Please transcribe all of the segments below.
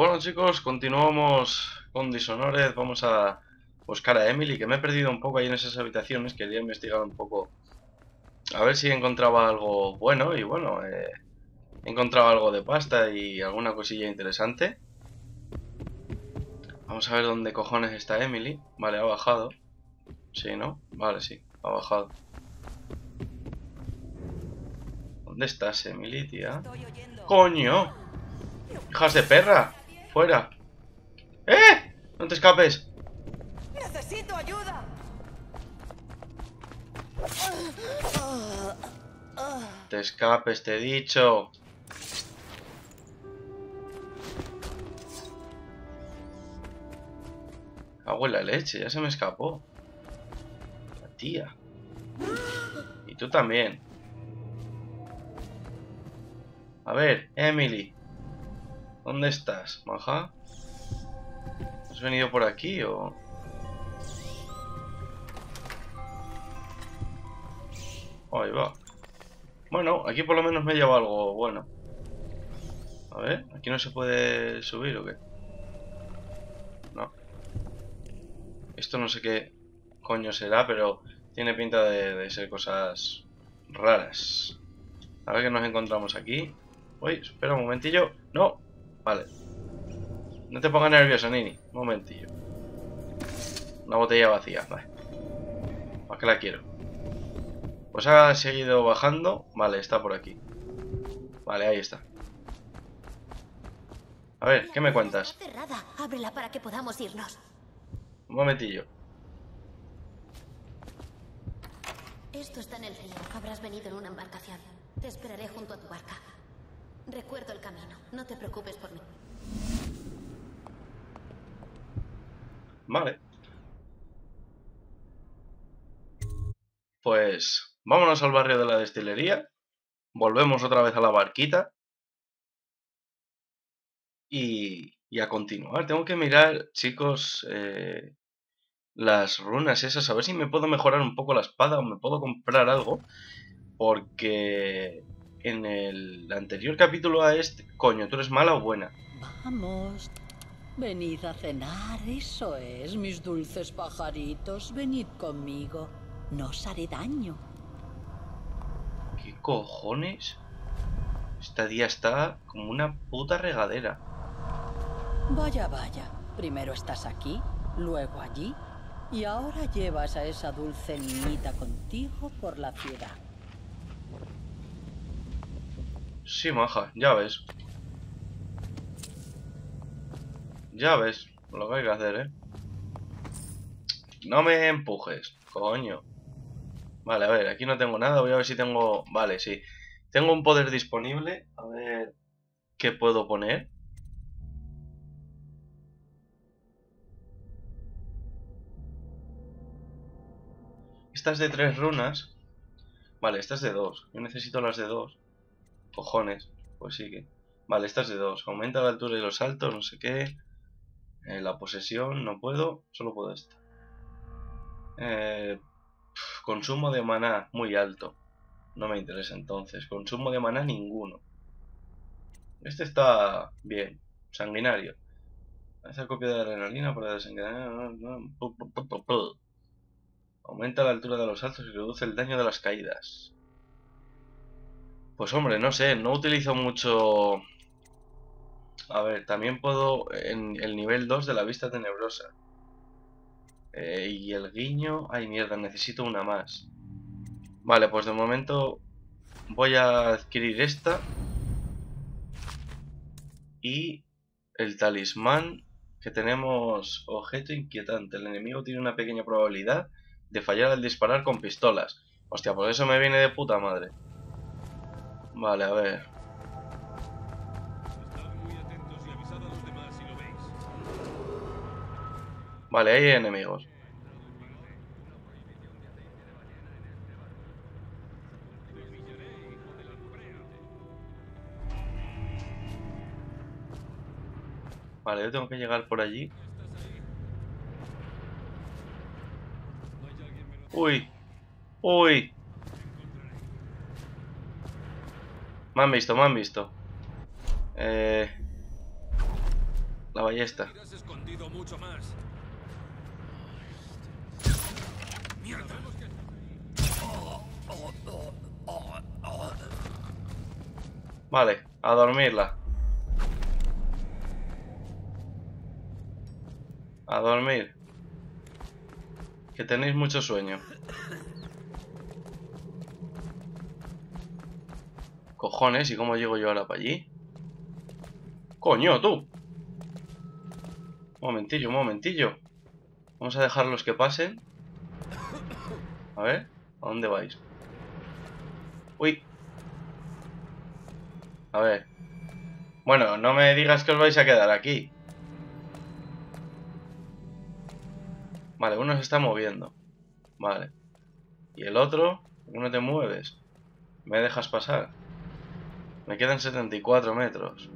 Bueno chicos, continuamos con Dishonored, vamos a buscar a Emily, que me he perdido un poco ahí en esas habitaciones, quería investigar un poco, a ver si encontraba algo bueno, y bueno, eh, he encontrado algo de pasta y alguna cosilla interesante. Vamos a ver dónde cojones está Emily, vale, ha bajado, sí, ¿no? Vale, sí, ha bajado. ¿Dónde estás, Emily, tía? ¡Coño! ¡Hijas de perra! ¡Fuera! ¡Eh! ¡No te escapes! ¡Necesito ayuda! Te escapes, te he dicho. Abuela leche, ya se me escapó. La tía. Y tú también. A ver, Emily. ¿Dónde estás, maja? ¿Has venido por aquí o...? Ahí va. Bueno, aquí por lo menos me lleva algo bueno. A ver, ¿aquí no se puede subir o qué? No. Esto no sé qué coño será, pero tiene pinta de, de ser cosas raras. A ver qué nos encontramos aquí. Uy, espera un momentillo. No, vale. No te pongas nervioso, Nini. Un momentillo. Una botella vacía, vale. ¿Para qué la quiero? Pues ha seguido bajando. Vale, está por aquí. Vale, ahí está. A ver, ¿qué me cuentas? Ábrela para que podamos irnos. Un momentillo. Esto está en el río. Habrás venido en una embarcación. Te esperaré junto a tu barca. Recuerdo el camino. No te preocupes por mí. Vale. Pues vámonos al barrio de la destilería. Volvemos otra vez a la barquita. Y, y a continuar. Tengo que mirar, chicos, eh, las runas esas. A ver si me puedo mejorar un poco la espada o me puedo comprar algo. Porque en el anterior capítulo a este... Coño, ¿tú eres mala o buena? Vamos, venid a cenar, eso es, mis dulces pajaritos, venid conmigo, no os haré daño. ¿Qué cojones? Esta día está como una puta regadera. Vaya, vaya, primero estás aquí, luego allí, y ahora llevas a esa dulce niñita contigo por la ciudad. Sí, maja, ya ves. Ya ves lo que hay que hacer, ¿eh? No me empujes, coño. Vale, a ver, aquí no tengo nada. Voy a ver si tengo... Vale, sí. Tengo un poder disponible. A ver qué puedo poner. Esta es de tres runas. Vale, esta es de dos. Yo necesito las de dos. Cojones. Pues sí que... Vale, esta es de dos. Aumenta la altura y los saltos, no sé qué. Eh, la posesión, no puedo. Solo puedo esta. Eh, consumo de maná, muy alto. No me interesa entonces. Consumo de maná, ninguno. Este está bien. Sanguinario. Hace copia de adrenalina para desencadenar. Aumenta la altura de los saltos y reduce el daño de las caídas. Pues hombre, no sé, no utilizo mucho... A ver, también puedo en el nivel 2 de la vista tenebrosa. Eh, y el guiño... Ay, mierda, necesito una más. Vale, pues de momento voy a adquirir esta. Y el talismán que tenemos objeto inquietante. El enemigo tiene una pequeña probabilidad de fallar al disparar con pistolas. Hostia, pues eso me viene de puta madre. Vale, a ver. Vale, hay enemigos. Vale, yo tengo que llegar por allí. Uy. Uy. Me han visto, me han visto. Eh... la ballesta. Vale, a dormirla. A dormir. Que tenéis mucho sueño. Cojones, ¿y cómo llego yo ahora para allí? ¡Coño, tú! Un momentillo, un momentillo. Vamos a dejarlos que pasen. A ver, ¿a dónde vais? Uy. A ver. Bueno, no me digas que os vais a quedar aquí. Vale, uno se está moviendo. Vale. ¿Y el otro? ¿Uno te mueves? ¿Me dejas pasar? Me quedan 74 metros.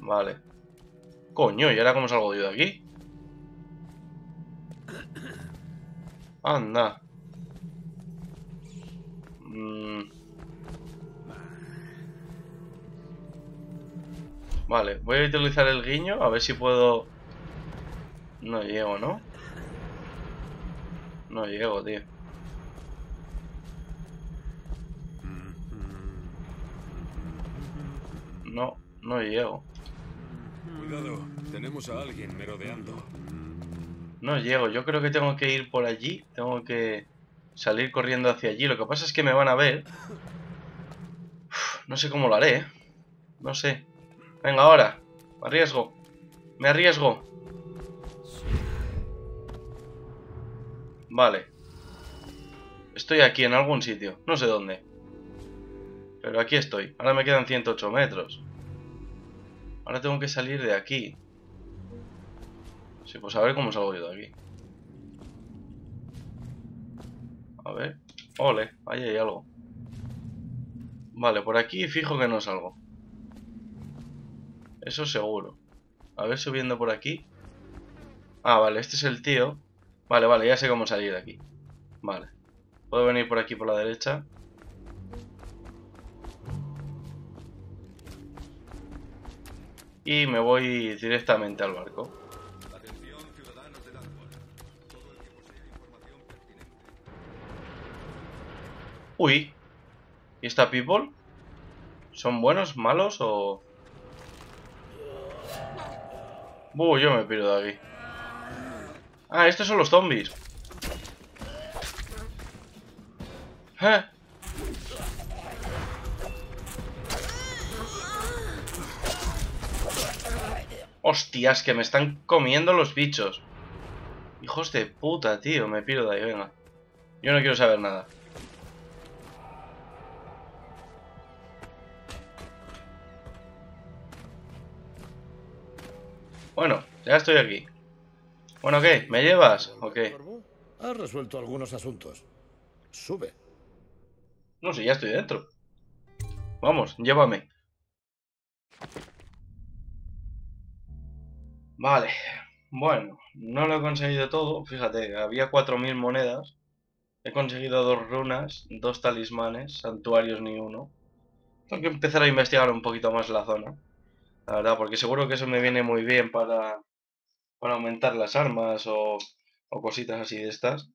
Vale. Coño, ¿y ahora cómo salgo yo de aquí? Anda. Mm. Vale, voy a utilizar el guiño a ver si puedo... No llego, ¿no? No llego, tío. No, no llego. Cuidado, tenemos a alguien merodeando. No llego, yo creo que tengo que ir por allí. Tengo que salir corriendo hacia allí. Lo que pasa es que me van a ver. Uf, no sé cómo lo haré, ¿eh? No sé. Venga, ahora. Me arriesgo. Me arriesgo. Vale. Estoy aquí en algún sitio. No sé dónde. Pero aquí estoy. Ahora me quedan 108 metros. Ahora tengo que salir de aquí. Sí, pues a ver cómo salgo yo de aquí. A ver. Ole, ahí hay algo. Vale, por aquí fijo que no salgo. Eso seguro. A ver, subiendo por aquí. Ah, vale, este es el tío. Vale, vale, ya sé cómo salir de aquí. Vale. Puedo venir por aquí por la derecha. Y me voy directamente al barco. Uy. ¿Y esta people? ¿Son buenos, malos o...? Buh, yo me piro de aquí. Ah, estos son los zombies. ¿Eh? Hostias, que me están comiendo los bichos. Hijos de puta, tío. Me piro de ahí, venga. Yo no quiero saber nada. Bueno, ya estoy aquí. Bueno, ¿qué? ¿Me llevas? ¿O qué? Has resuelto algunos asuntos. Sube. No sé, ya estoy dentro. Vamos, llévame. Vale. Bueno, no lo he conseguido todo. Fíjate, había 4.000 monedas. He conseguido dos runas, dos talismanes, santuarios ni uno. Tengo que empezar a investigar un poquito más la zona. La verdad, porque seguro que eso me viene muy bien para, para aumentar las armas o, o cositas así de estas.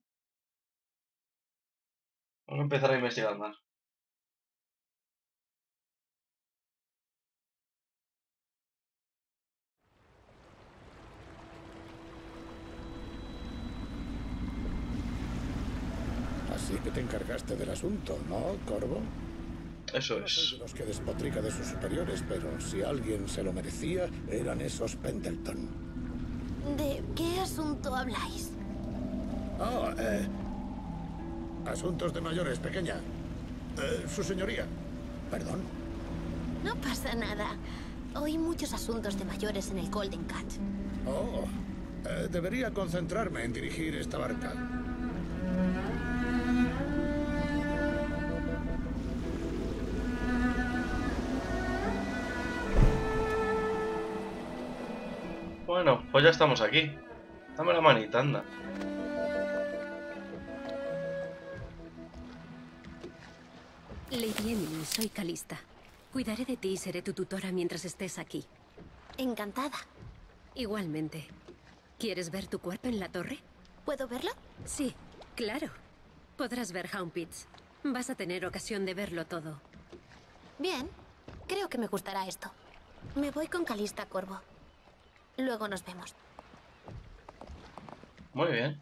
Vamos a empezar a investigar más. Así que te encargaste del asunto, ¿no, Corvo? Eso es. de los que despotrica de sus superiores, pero si alguien se lo merecía, eran esos Pendleton. ¿De qué asunto habláis? Ah, eh. Asuntos de mayores, pequeña. Eh, su señoría. Perdón. No pasa nada. Oí muchos asuntos de mayores en el Golden Cat. Oh, eh, debería concentrarme en dirigir esta barca. Bueno, pues ya estamos aquí. Dame la manita, anda. Lady Emily, soy Calista. Cuidaré de ti y seré tu tutora mientras estés aquí. Encantada. Igualmente. ¿Quieres ver tu cuerpo en la torre? ¿Puedo verlo? Sí, claro. Podrás ver Hound Pits. Vas a tener ocasión de verlo todo. Bien. Creo que me gustará esto. Me voy con Calista, Corvo. Luego nos vemos. Muy bien.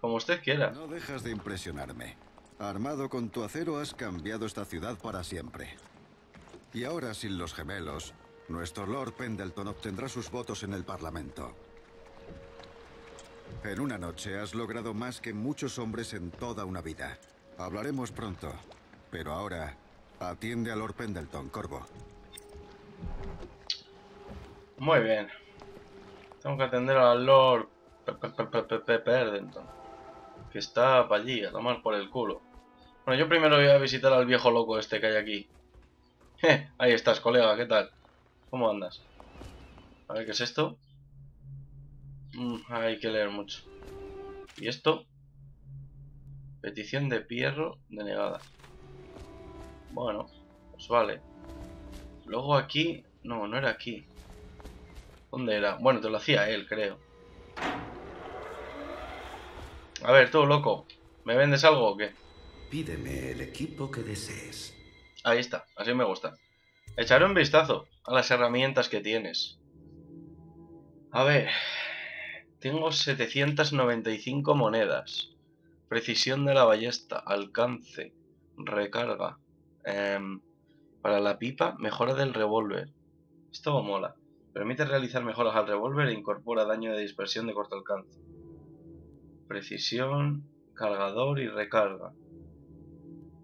Como usted quiera. No dejas de impresionarme. Armado con tu acero has cambiado esta ciudad para siempre. Y ahora sin los gemelos, nuestro Lord Pendleton obtendrá sus votos en el Parlamento. En una noche has logrado más que muchos hombres en toda una vida. Hablaremos pronto, pero ahora atiende a Lord Pendleton, Corvo. Muy bien. Tengo que atender al Lord Pe- Pe- Pe- Pe- Pe- Pe- Perdleton. Que está para allí, a tomar por el culo. Bueno, yo primero voy a visitar al viejo loco este que hay aquí. Je, ahí estás, colega, ¿qué tal? ¿Cómo andas? A ver, ¿qué es esto? Mm, hay que leer mucho. ¿Y esto? Petición de Pierro denegada. Bueno, pues vale. Luego aquí... No, no era aquí. ¿Dónde era? Bueno, te lo hacía él, creo. A ver, tú, loco. ¿Me vendes algo o qué? Pídeme el equipo que desees. Ahí está, así me gusta. Echaré un vistazo a las herramientas que tienes. A ver, tengo 795 monedas. Precisión de la ballesta, alcance, recarga. em, para la pipa, mejora del revólver. Esto mola. Permite realizar mejoras al revólver e incorpora daño de dispersión de corto alcance. Precisión, cargador y recarga.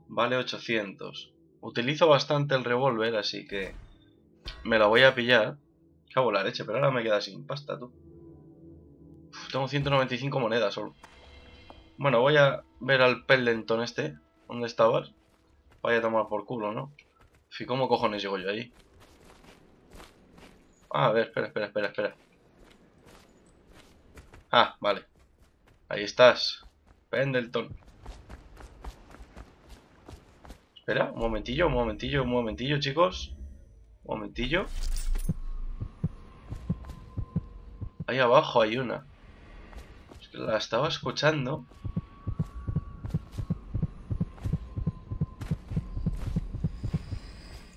Vale 800. Utilizo bastante el revólver, así que me la voy a pillar. Cago la leche, pero ahora me queda sin pasta, tú. Tengo 195 monedas solo. Bueno, voy a ver al Pendleton este. ¿Dónde estabas? Vaya a tomar por culo, ¿no? ¿Y cómo cojones llego yo ahí? Ah, a ver, espera, espera, espera, espera. Ah, vale. Ahí estás. Pendleton. Espera, un momentillo, un momentillo, un momentillo, chicos. Un momentillo. Ahí abajo hay una. Es que la estaba escuchando.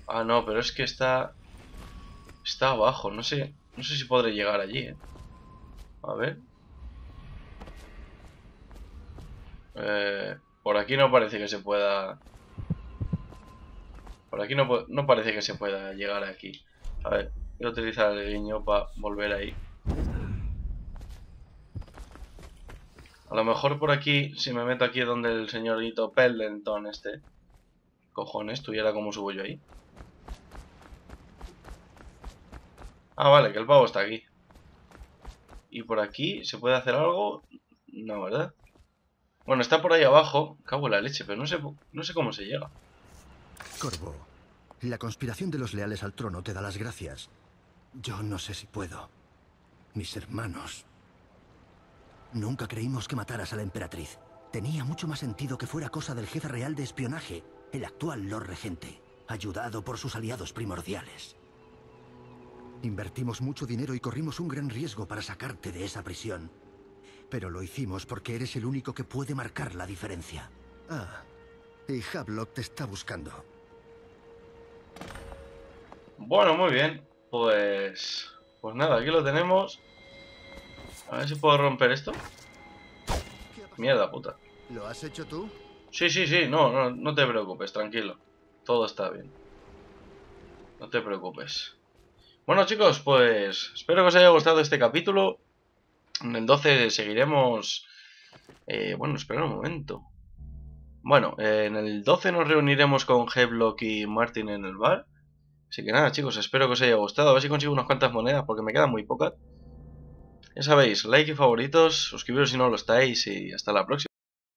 Ah, no, pero es que está... Está abajo, no sé... No sé si podré llegar allí, ¿eh? A ver. Eh, por aquí no parece que se pueda... Por aquí no, no parece que se pueda llegar aquí. A ver, voy a utilizar el guiño para volver ahí. A lo mejor por aquí, si me meto aquí donde el señorito Pendleton este... Cojones, tuviera cómo subo yo ahí. Ah, vale, que el pavo está aquí. ¿Y por aquí se puede hacer algo? No, ¿verdad? Bueno, está por ahí abajo. Cago en la leche, pero no sé, no sé cómo se llega. Corvo, la conspiración de los leales al trono te da las gracias. Yo no sé si puedo. Mis hermanos. Nunca creímos que mataras a la emperatriz. Tenía mucho más sentido que fuera cosa del jefe real de espionaje, el actual Lord Regente, ayudado por sus aliados primordiales. Invertimos mucho dinero y corrimos un gran riesgo para sacarte de esa prisión. Pero lo hicimos porque eres el único que puede marcar la diferencia. Ah, y Havelock te está buscando. Bueno, muy bien. Pues... Pues nada, aquí lo tenemos. A ver si puedo romper esto. Mierda puta. ¿Lo has hecho tú? Sí, sí, sí, no, no, no te preocupes, tranquilo. Todo está bien. No te preocupes. Bueno chicos, pues espero que os haya gustado este capítulo. En el 12 seguiremos... eh, bueno, espera un momento. Bueno, eh, en el 12 nos reuniremos con Heblock y Martin en el bar. Así que nada chicos, espero que os haya gustado. A ver si consigo unas cuantas monedas porque me quedan muy pocas. Ya sabéis, like y favoritos, suscribiros si no lo estáis y hasta la próxima.